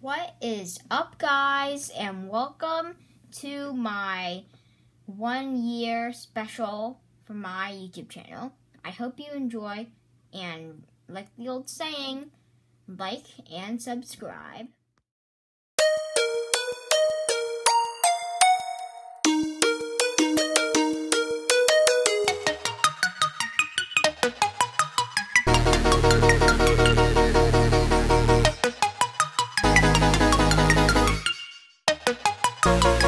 What is up, guys, and welcome to my one year special for my YouTube channel. I hope you enjoy, and like the old saying, like and subscribe. Remember